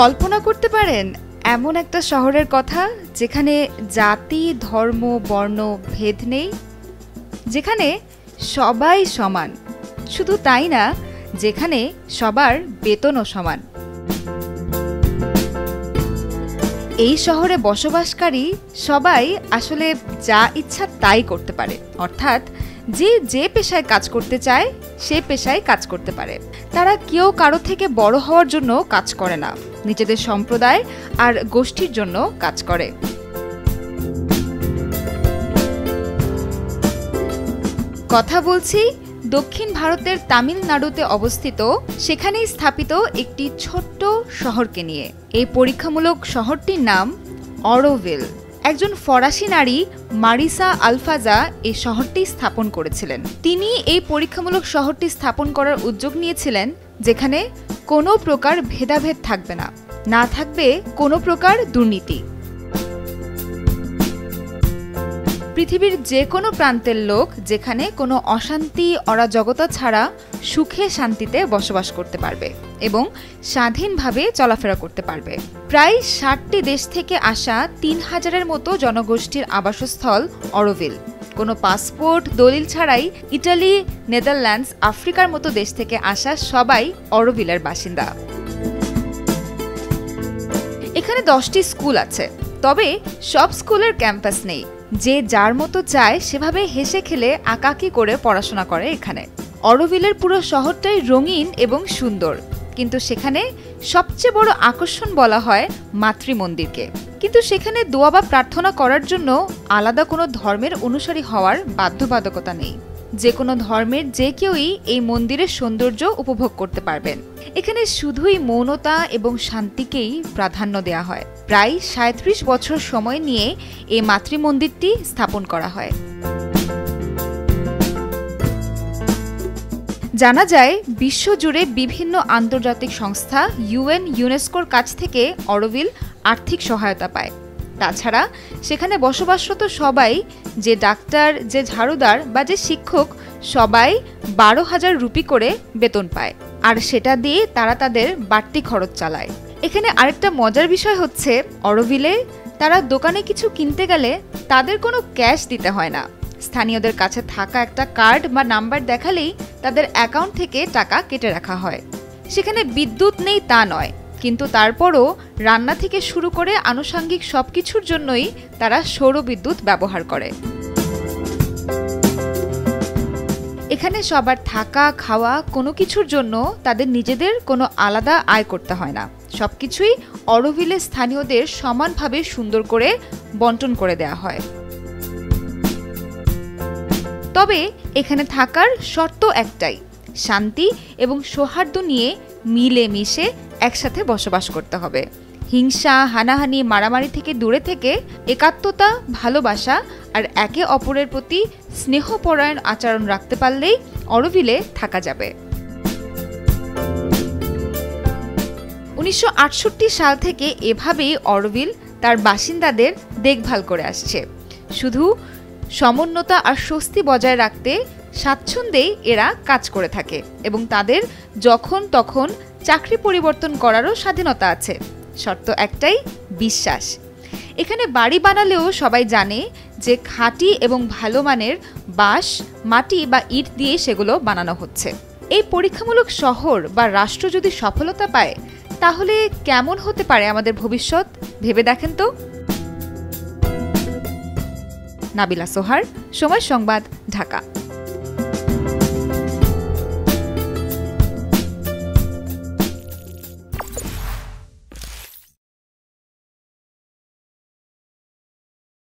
কল্পনা করতে পারেন, এমন একটা শহরের কথা যেখানে জাতি, ধর্ম, বর্ণ, ভেদ নেই, যেখানে সবাই সমান। শুধু তাই না, যেখানে সবার বেতনও সমান। এই শহরে বসবাসকারী সবাই আসলে যা ইচ্ছা তাই করতে পারে। অর্থাৎ যে যে পেশায় কাজ করতে চায়, সে পেশায় কাজ করতে পারে। তারা কেউ কারও থেকে বড় হওয়ার জন্য কাজ করে না। নিজেদের সম্প্রদায় আর গোষ্ঠীর জন্য কাজ করে। কথা বলছি, দক্ষিণ ভারতের তামিলনাড়ুতে অবস্থিত, সেখানেই স্থাপিত একটি ছোট্ট শহরকে নিয়ে। এই পরীক্ষামূলক শহরটির নাম অরোভিল। একজন ফরাসি নারী মারিসা আলফাজা এই শহরটি স্থাপন করেছিলেন। তিনি এই পরীক্ষামূলক শহরটি স্থাপন করার উদ্যোগ নিয়েছিলেন, যেখানে কোনো প্রকার ভেদাভেদ থাকবে না। না থাকবে কোনো প্রকার দুর্নীতি। পৃথিবীর যে কোনো প্রান্তের লোক যেখানে কোনো অশান্তি, অরাজকতা ছাড়া সুখে শান্তিতে বসবাস করতে পারবে এবং স্বাধীনভাবে চলাফেরা করতে পারবে। প্রায় ষাটটি দেশ থেকে আসা তিন হাজারের মতো জনগোষ্ঠীর আবাসস্থল অরোভিল। কোনো পাসপোর্ট, দলিল ছাড়াই ইটালি, নেদারল্যান্ডস, আফ্রিকার মতো দেশ থেকে আসা সবাই অরোভিলের বাসিন্দা। এখানে দশটি স্কুল আছে, তবে সব স্কুলের ক্যাম্পাস নেই। যে যার মতো চায় সেভাবে হেসে খেলে আকাকি করে পড়াশোনা করে এখানে। অরোভিলের পুরো শহরটাই রঙিন এবং সুন্দর। কিন্তু সেখানে সবচেয়ে বড় আকর্ষণ বলা হয় মাতৃমন্দিরকে। কিন্তু সেখানে দোয়া বা প্রার্থনা করার জন্য আলাদা কোনো ধর্মের অনুসারী হওয়ার বাধ্যবাধকতা নেই। যে কোনো ধর্মের যে কেউই এই মন্দিরের সৌন্দর্য উপভোগ করতে পারবেন। এখানে শুধুই মৌনতা এবং শান্তিকেই প্রাধান্য দেওয়া হয়। প্রায় সাঁত্রিশ বছর সময় নিয়ে এই মাতৃমন্দিরটি স্থাপন করা হয়। জানা যায়, বিশ্বজুড়ে বিভিন্ন আন্তর্জাতিক সংস্থা ইউএন ইউনেস্কোর কাছ থেকে অরবিল আর্থিক সহায়তা পায়। তাছাড়া, সেখানে বসবাসরত সবাই, যে ডাক্তার, যে ঝাড়ুদার বা যে শিক্ষক, সবাই বারো হাজার রুপি করে বেতন পায়। আর সেটা দিয়ে তারা তাদের বাড়তি খরচ চালায়। এখানে আরেকটা মজার বিষয় হচ্ছে, অরবিলে তারা দোকানে কিছু কিনতে গেলে তাদের কোনো ক্যাশ দিতে হয় না। স্থানীয়দের কাছে থাকা একটা কার্ড বা নাম্বার দেখালেই তাদের অ্যাকাউন্ট থেকে টাকা কেটে রাখা হয়। সেখানে বিদ্যুৎ নেই তা নয়, কিন্তু তারপরও রান্না থেকে শুরু করে আনুষাঙ্গিক সব কিছুর জন্যই তারা সৌরবিদ্যুৎ ব্যবহার করে। এখানে সবার থাকা, খাওয়া কোনো কিছুর জন্য তাদের নিজেদের কোনো আলাদা আয় করতে হয় না। সব কিছুই অরোভিলে স্থানীয়দের সমানভাবে সুন্দর করে বন্টন করে দেয়া হয়। তবে এখানে থাকার শর্ত একটাই, শান্তি এবং সৌহার্দ্য নিয়ে মিলে মিশে একসাথে বসবাস করতে হবে। হিংসা, হানাহানি, মারামারি থেকে দূরে থেকে একাত্মতা, ভালোবাসা আর একে অপরের প্রতি স্নেহপরায়ণ আচরণ রাখতে পারলেই অরবিলে থাকা যাবে। উনিশশো আটষট্টি সাল থেকে এভাবেই অরবিল তার বাসিন্দাদের দেখভাল করে আসছে। শুধু সমন্বতা আর স্বস্তি বজায় রাখতে স্বাচ্ছন্দ্যেই এরা কাজ করে থাকে এবং তাদের যখন তখন চাকরি পরিবর্তন করারও স্বাধীনতা আছে। শর্ত একটাই, বিশ্বাস। এখানে বাড়ি বানালেও সবাই জানে যে খাঁটি এবং ভালো মানের বাঁশ, মাটি বা ইট দিয়ে সেগুলো বানানো হচ্ছে। এই পরীক্ষামূলক শহর বা রাষ্ট্র যদি সফলতা পায়, তাহলে কেমন হতে পারে আমাদের ভবিষ্যৎ? ভেবে দেখেন তো। নাবিলা সোহার, সময় সংবাদ, ঢাকা।